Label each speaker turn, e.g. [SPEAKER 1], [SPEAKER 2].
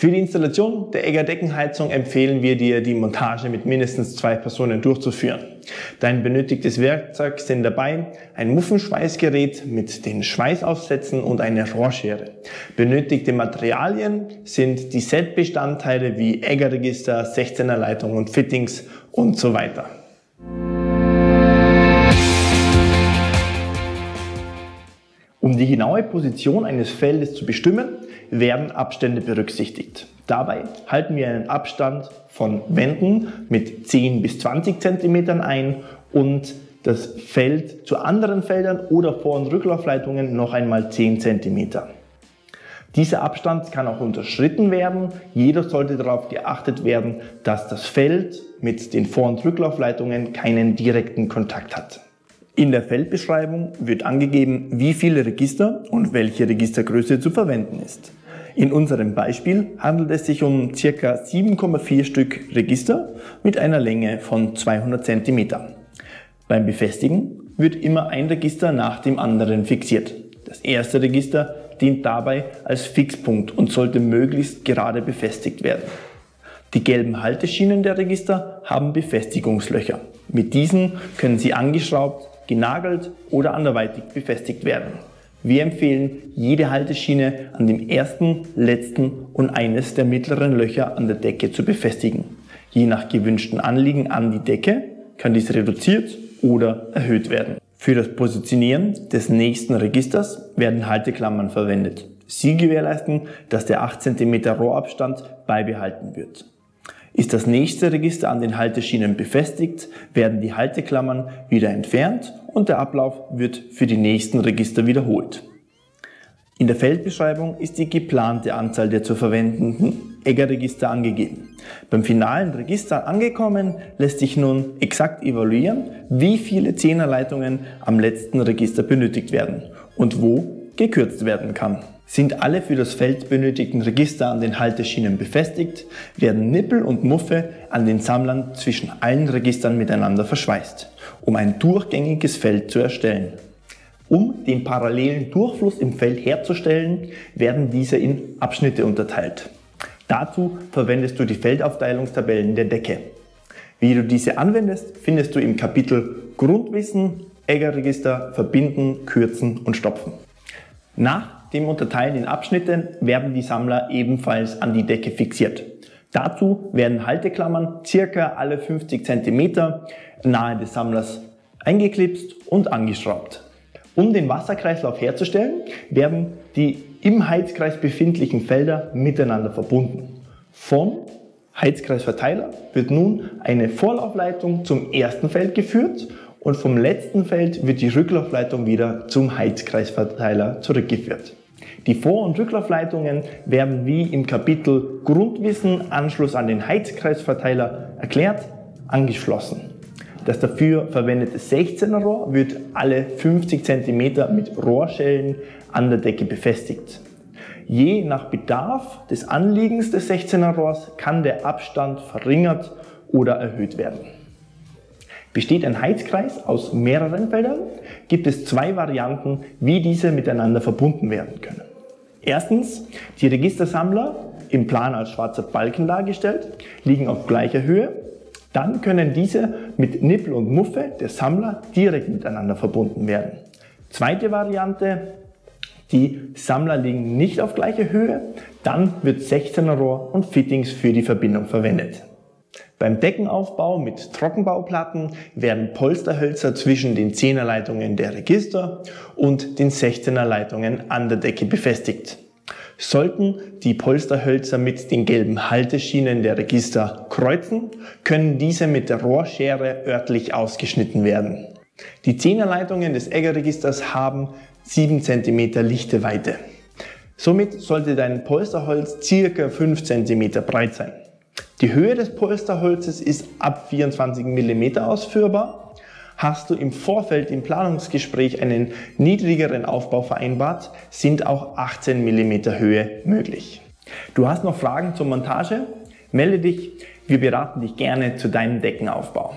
[SPEAKER 1] Für die Installation der Egger Deckenheizung empfehlen wir dir, die Montage mit mindestens zwei Personen durchzuführen. Dein benötigtes Werkzeug sind dabei ein Muffenschweißgerät mit den Schweißaufsätzen und eine Rohrschere. Benötigte Materialien sind die Setbestandteile wie Eggerregister, 16er Leitung und Fittings und so weiter. Um die genaue Position eines Feldes zu bestimmen, werden Abstände berücksichtigt. Dabei halten wir einen Abstand von Wänden mit 10 bis 20 cm ein und das Feld zu anderen Feldern oder Vor- und Rücklaufleitungen noch einmal 10 cm. Dieser Abstand kann auch unterschritten werden. Jedoch sollte darauf geachtet werden, dass das Feld mit den Vor- und Rücklaufleitungen keinen direkten Kontakt hat. In der Feldbeschreibung wird angegeben, wie viele Register und welche Registergröße zu verwenden ist. In unserem Beispiel handelt es sich um ca. 7,4 Stück Register mit einer Länge von 200 cm. Beim Befestigen wird immer ein Register nach dem anderen fixiert. Das erste Register dient dabei als Fixpunkt und sollte möglichst gerade befestigt werden. Die gelben Halteschienen der Register haben Befestigungslöcher. Mit diesen können sie angeschraubt genagelt oder anderweitig befestigt werden. Wir empfehlen, jede Halteschiene an dem ersten, letzten und eines der mittleren Löcher an der Decke zu befestigen. Je nach gewünschten Anliegen an die Decke kann dies reduziert oder erhöht werden. Für das Positionieren des nächsten Registers werden Halteklammern verwendet. Sie gewährleisten, dass der 8 cm Rohrabstand beibehalten wird. Ist das nächste Register an den Halteschienen befestigt, werden die Halteklammern wieder entfernt und der Ablauf wird für die nächsten Register wiederholt. In der Feldbeschreibung ist die geplante Anzahl der zu verwendenden Egger-Register angegeben. Beim finalen Register angekommen lässt sich nun exakt evaluieren, wie viele Zehnerleitungen am letzten Register benötigt werden und wo gekürzt werden kann. Sind alle für das Feld benötigten Register an den Halteschienen befestigt, werden Nippel und Muffe an den Sammlern zwischen allen Registern miteinander verschweißt, um ein durchgängiges Feld zu erstellen. Um den parallelen Durchfluss im Feld herzustellen, werden diese in Abschnitte unterteilt. Dazu verwendest du die Feldaufteilungstabellen der Decke. Wie du diese anwendest, findest du im Kapitel Grundwissen, Eggerregister, Verbinden, Kürzen und Stopfen. Nach dem Unterteilen in Abschnitte werden die Sammler ebenfalls an die Decke fixiert. Dazu werden Halteklammern circa alle 50 cm nahe des Sammlers eingeklipst und angeschraubt. Um den Wasserkreislauf herzustellen, werden die im Heizkreis befindlichen Felder miteinander verbunden. Von Heizkreisverteiler wird nun eine Vorlaufleitung zum ersten Feld geführt und vom letzten Feld wird die Rücklaufleitung wieder zum Heizkreisverteiler zurückgeführt. Die Vor- und Rücklaufleitungen werden wie im Kapitel Grundwissen Anschluss an den Heizkreisverteiler erklärt, angeschlossen. Das dafür verwendete 16er Rohr wird alle 50 cm mit Rohrschellen an der Decke befestigt. Je nach Bedarf des Anliegens des 16er Rohrs kann der Abstand verringert oder erhöht werden. Besteht ein Heizkreis aus mehreren Feldern, gibt es zwei Varianten, wie diese miteinander verbunden werden können. Erstens, die Registersammler im Plan als schwarzer Balken dargestellt, liegen auf gleicher Höhe. Dann können diese mit Nippel und Muffe der Sammler direkt miteinander verbunden werden. Zweite Variante, die Sammler liegen nicht auf gleicher Höhe, dann wird 16er Rohr und Fittings für die Verbindung verwendet. Beim Deckenaufbau mit Trockenbauplatten werden Polsterhölzer zwischen den 10er Leitungen der Register und den 16er Leitungen an der Decke befestigt. Sollten die Polsterhölzer mit den gelben Halteschienen der Register kreuzen, können diese mit der Rohrschere örtlich ausgeschnitten werden. Die 10er Leitungen des Eggerregisters haben 7 cm lichte Weite. Somit sollte dein Polsterholz circa 5 cm breit sein. Die Höhe des Polsterholzes ist ab 24 mm ausführbar. Hast du im Vorfeld im Planungsgespräch einen niedrigeren Aufbau vereinbart, sind auch 18 mm Höhe möglich. Du hast noch Fragen zur Montage? Melde dich, wir beraten dich gerne zu deinem Deckenaufbau.